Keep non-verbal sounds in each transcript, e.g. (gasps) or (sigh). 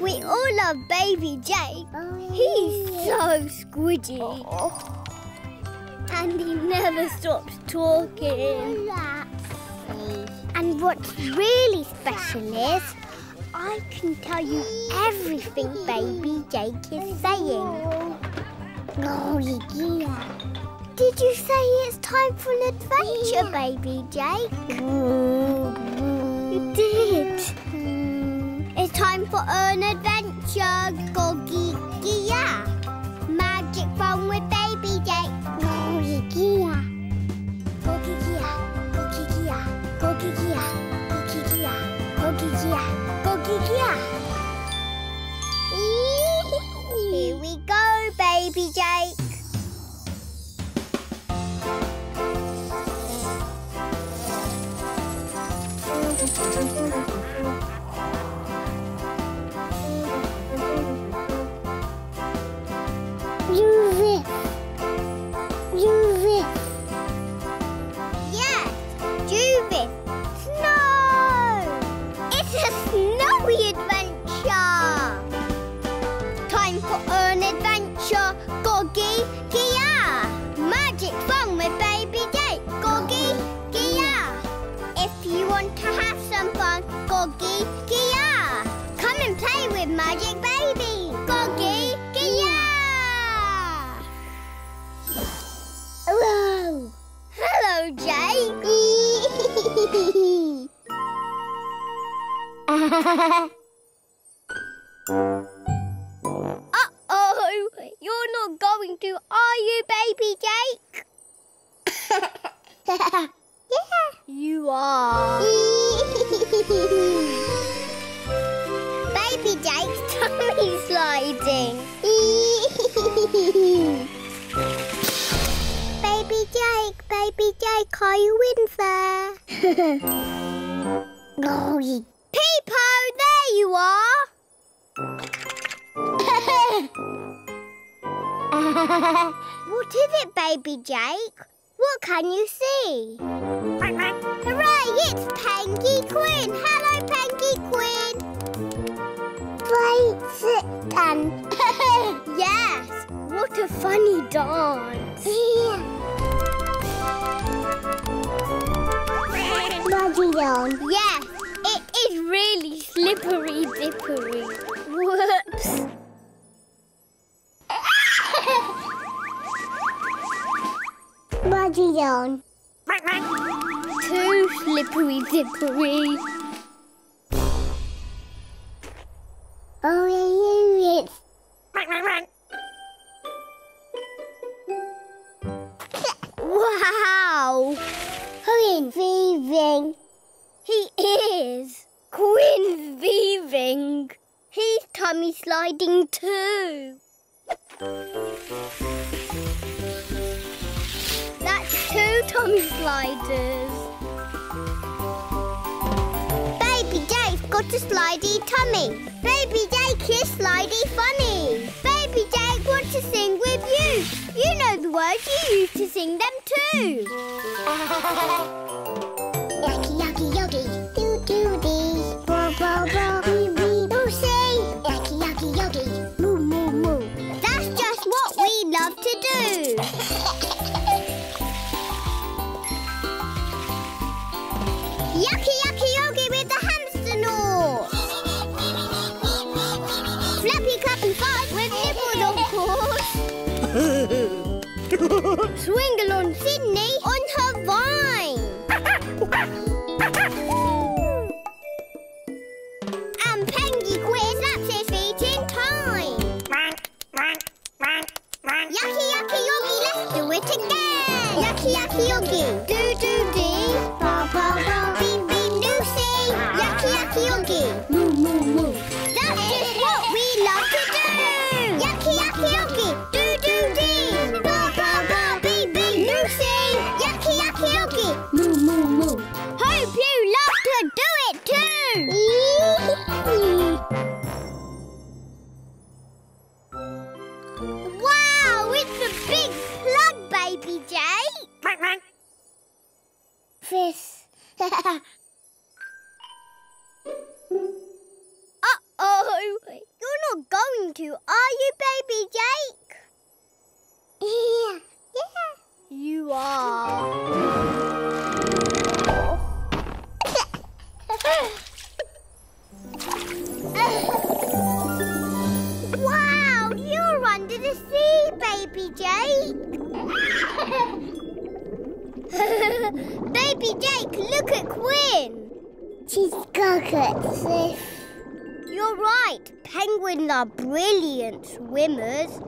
We all love baby Jake. He's so squidgy. And he never stops talking. And what's really special is I can tell you everything baby Jake is saying. Oh, yeah. Did you say it's time for an adventure, baby Jake? (laughs) you did. It's time for an adventure, Goggy Gia. Magic fun with baby Jake. Goggy Gia. Goggy Gia. Goggy Gia. Goggy Gia. Goggy Gia. Goggy Gia. Goggy Gia. Here we go, baby Jake. Uh-oh. You're not going to, are you, baby Jake? yeah. (laughs) You are. (laughs) baby Jake's tummy sliding. (laughs) baby Jake, baby Jake, are you in there? oh, Peepo, there you are. (laughs) what is it, baby Jake? What can you see? Hooray, it's Pengy Quin. Hello, Pengy Quin. Wait, sit down. (laughs) yes, what a funny dance. Body down. Yes, it is really slippery dippery. Whoops. Body down. Too slippery dippery. Sliding too. That's two tummy sliders. Baby Jake's got a slidey tummy. Baby Jake is slidey funny. Baby Jake wants to sing with you. You know the words, you used to sing them too. Yucky, (laughs) Swingle on Sydney on her vine. and Pengy Quin slaps his feet in time. Yucky, yucky, yogi, let's do it again. Yucky, yucky, yogi, do, do, dee. Ba, ba, ba, bee, bee, Lucy. Yucky, yucky, yogi, Baby Jake. (laughs) Baby Jake, look at Quin. She's got You're right. Penguins are brilliant swimmers.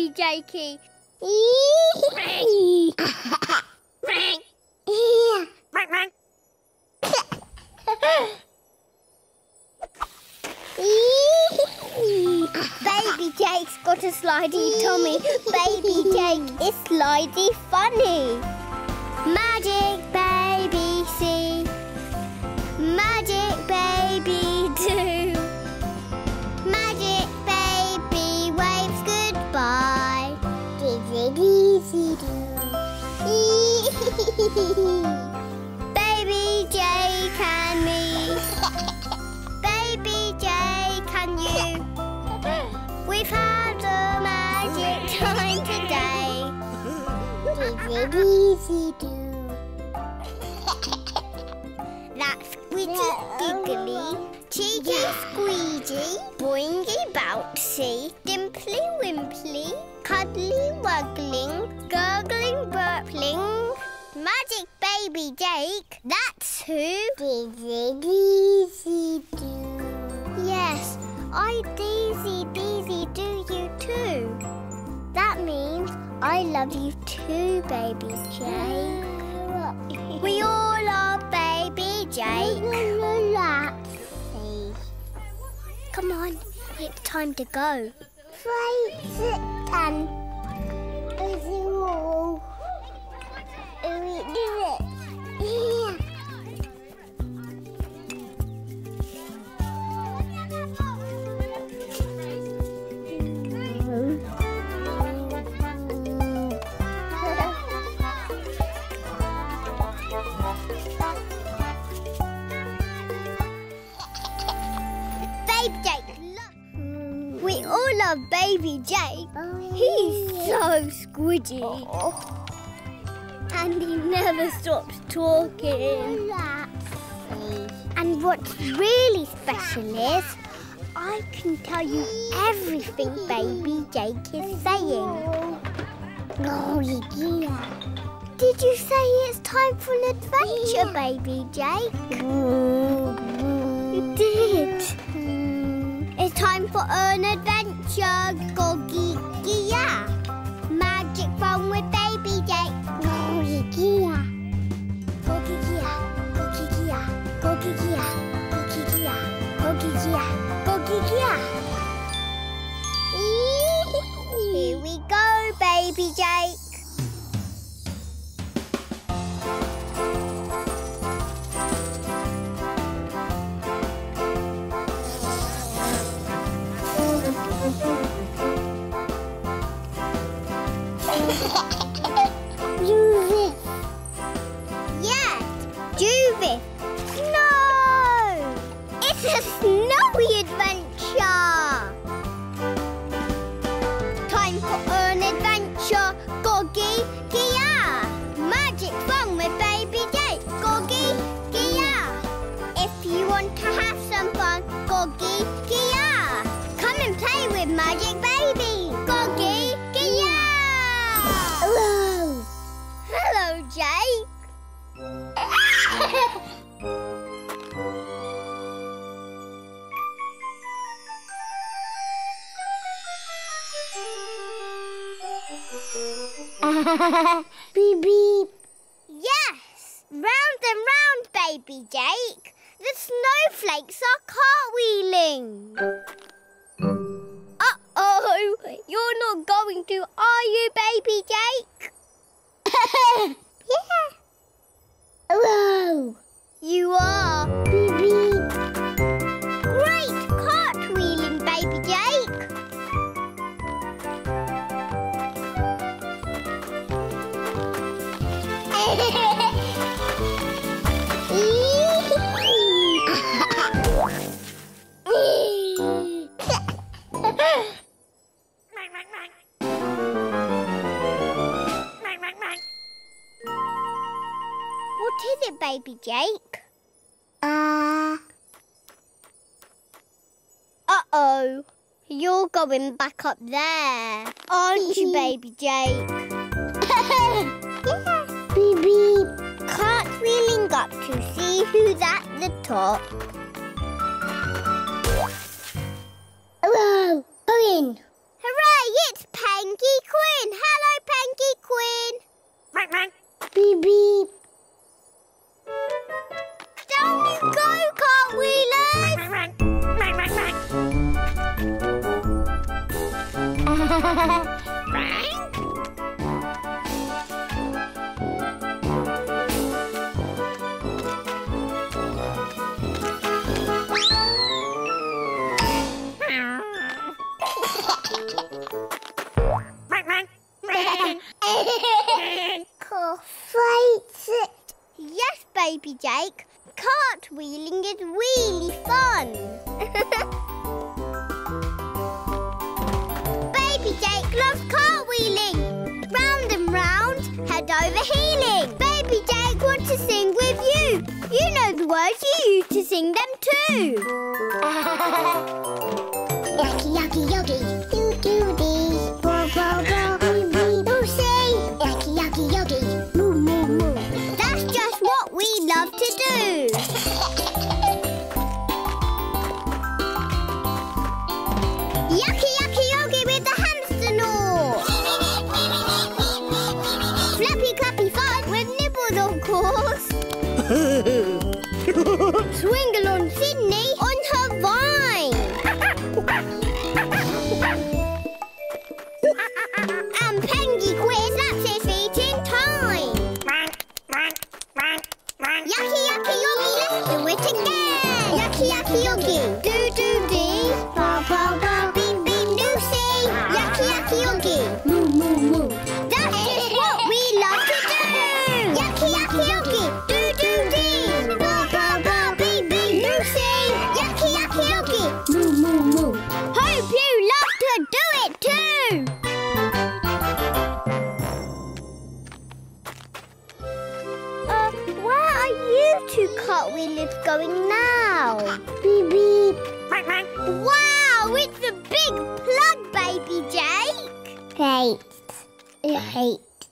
Baby, Jakey. Baby Jake's got a slidey tummy. Baby Jake is slidey funny. Magic baby see. Magic baby (laughs) Baby Jake and me. (laughs) Baby Jake can you. We've had a magic time today. Easy do. That's Squidgy Giggly, Cheeky Squeegee, Boingy Bouncy, Dimply Wimply, Cuddly Wuggling, Gurgling Burpling, Magic Baby Jake, that's who. Easy do. Yes, I Daisy Daisy do you too. That means I love you too, Baby Jake. (gasps) We all love Baby Jake. Come on, it's time to go. Fight it and We do it. Baby Jake. We all love Baby Jake. He's so squidgy. Oh, oh. And he never stops talking. And what's really special is I can tell you everything Baby Jake is saying. Oh, yeah. Did you say it's time for an adventure, Baby Jake? Mm-hmm. You did. It's time for an adventure, Goggy Gia. Magic fun with Baby Jake. Kokikia. Kokikia. Kokikia. Kokikia. Kokikia. Kokikia. Kokikia. Here we go, baby Jake. (laughs) beep beep. Yes, round and round, baby Jake. The snowflakes are cartwheeling. Uh-oh, you're not going to, are you, baby Jake? (laughs) yeah. going back up there. Aren't you, Baby Jake? yeah. (laughs) Beep, beep. Cartwheeling up to see who's at the top. Hello, Quin. Hooray, it's Pengy Quin. Hello, Pengy Quin. Beep, beep. Frank? (laughs) Yes, baby Jake. Cartwheeling is really fun. were you to sing them too? (laughs) hate.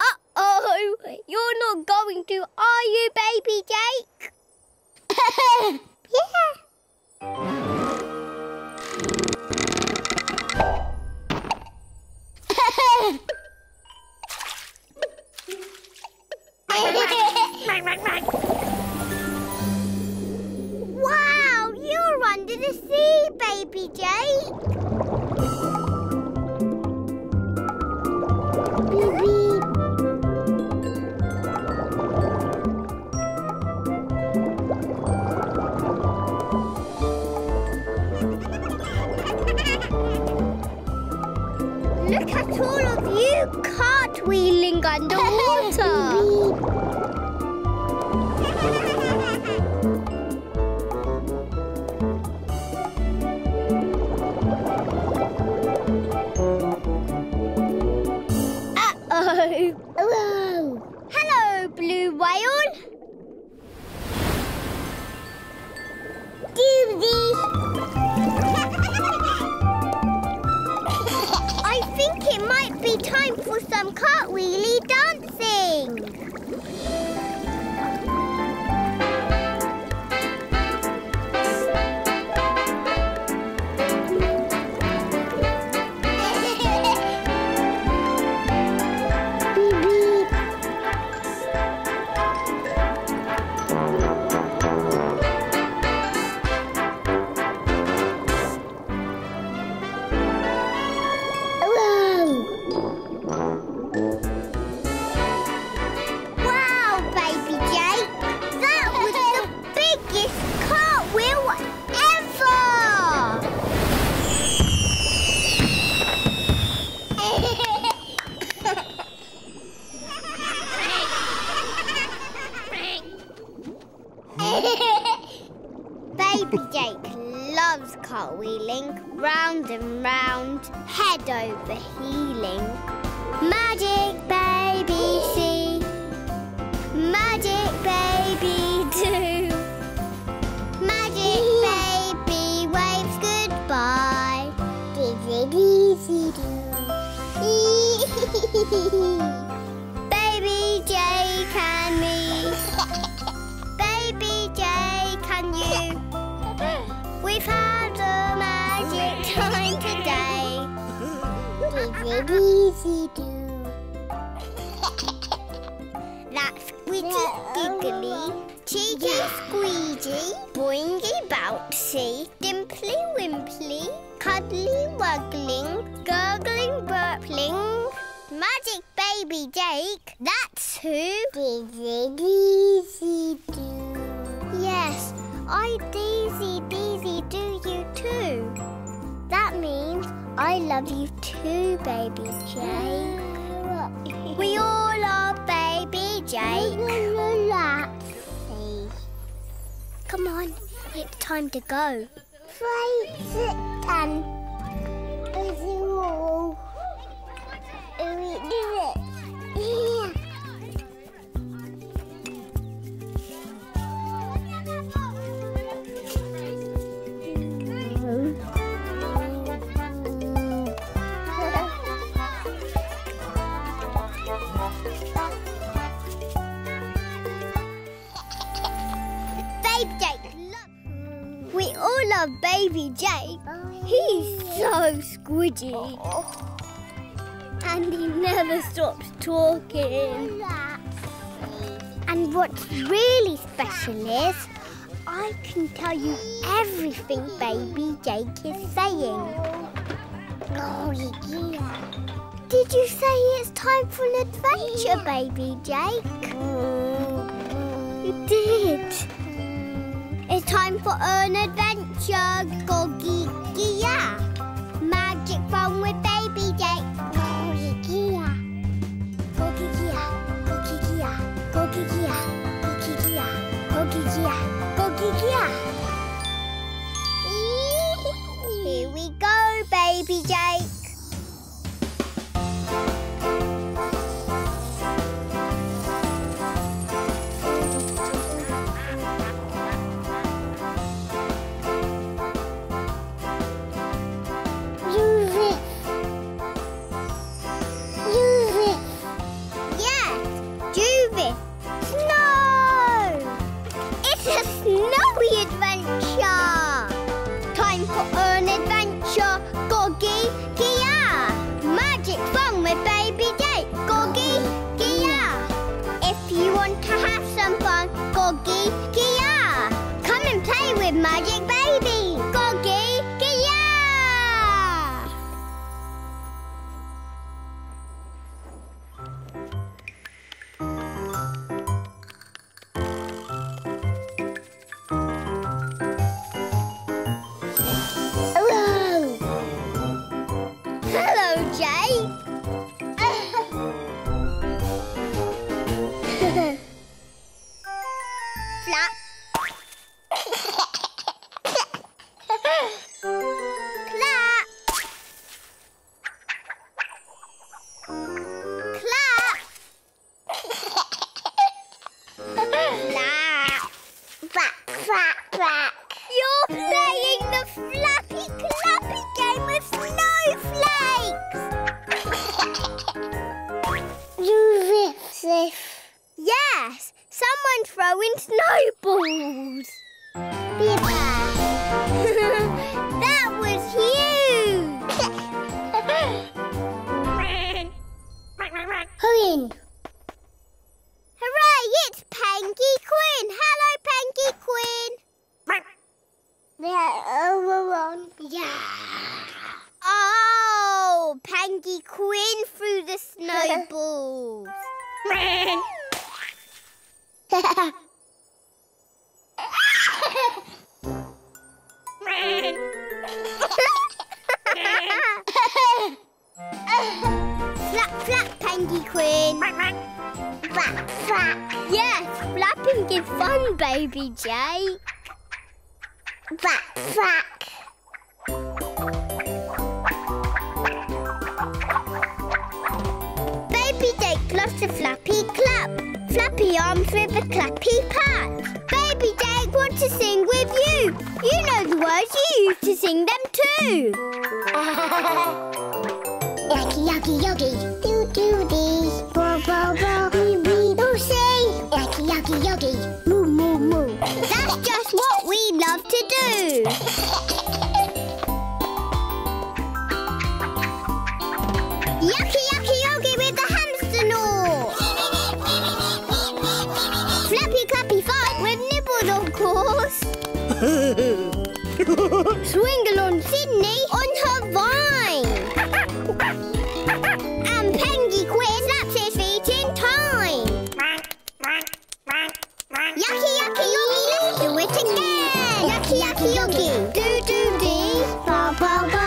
Uh-oh, you're not going to, are you, baby Jake? (laughs) Yeah. (laughs) wow, you're under the sea, baby Jake. Of you cartwheeling some cartwheelie dancing. Cartwheeling, round and round, head over heeling. Magic baby see, magic baby do. Magic baby waves goodbye. Dizzy doo. Baby Dizzy dizzy doo. That's Squidgy Giggly, Cheeky Squeegee, Boingy Bouncy, Dimply Wimply, Cuddly Wuggling, Gurgling Burpling, Magic Baby Jake, that's who. Dizzy dizzy doo. Yes, I Daisy Daisy do you too. That means I love you too, Baby Jake. We all love Baby Jake. Relaxy. Come on, it's time to go. Right, sit down. Is it all? Do it. Baby Jake. We all love Baby Jake. He's so squidgy. And he never stops talking. And what's really special is I can tell you everything Baby Jake is saying. Oh, yeah. Did you say it's time for an adventure, Baby Jake? Mm-hmm. You did. It's time for an adventure, Goggy Gia. Magic fun with Baby Jake. Oh, yeah. Goggy Gia, Goggy Gia, Goggy Gia, Goggy Gia, Goggy Gia, Goggy Gia. Here we go, Baby Jake. Arms with a clappy pat. Baby Jake wants to sing with you. You know the words you used to sing them too. (laughs) Yucky, yucky, yogi. Do, do, dee. Bo, bo, bo. Yogi, do do dee. Bo, bo, bo.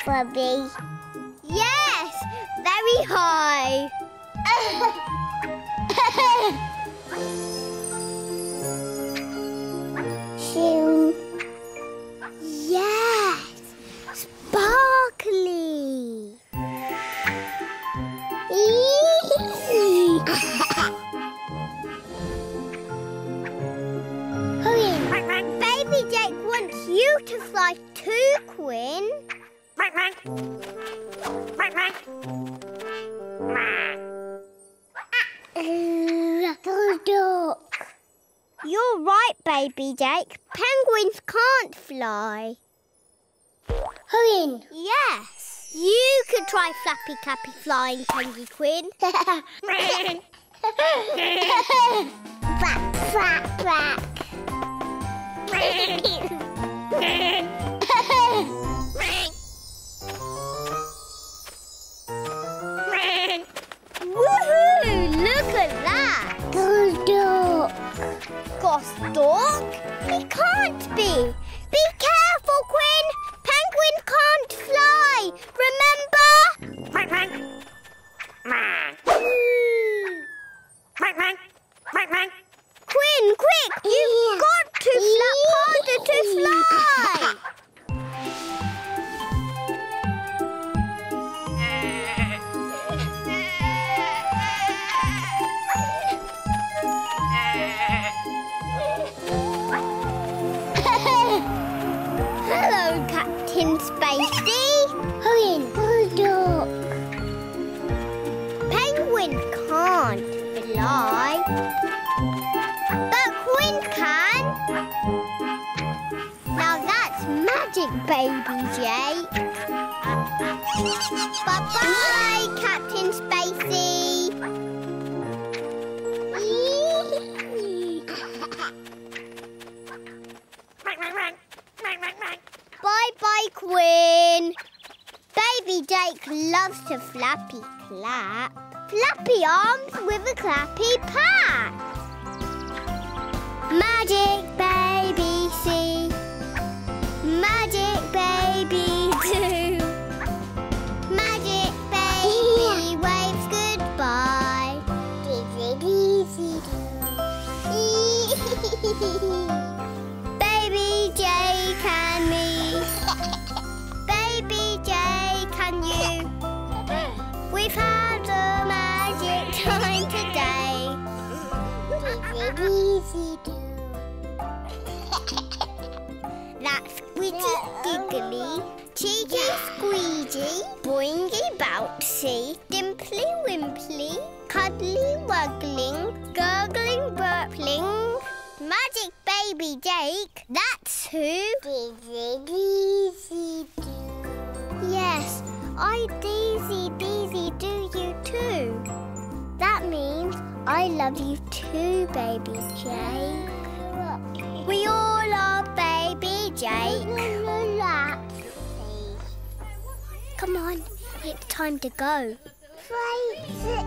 Fubby. Yes, very high. (laughs) Ah, eh, You're right, Baby Jake. Penguins can't fly. Hurry. Yes, you could try flappy clappy flying, Pengy Quin. Flap, flap, flap. Gostock? He can't be. Be careful, Quin. Penguin can't fly. Remember? Quin, quick! You've got to flap harder to fly. Captain Spacey. Hurry. Go duck. Penguin can't fly. But Quin can. Now that's magic, baby Jake. Bye-bye, Captain Spacey. Bye-bye, Baby Jake loves to flappy clap. Flappy arms with a clappy pat. Magic baby see. Magic baby do. Jake, that's who. Easy do. Yes, I Daisy Daisy do you too. That means I love you too, Baby Jake. We all are Baby Jake. Come on, it's time to go. Five, six,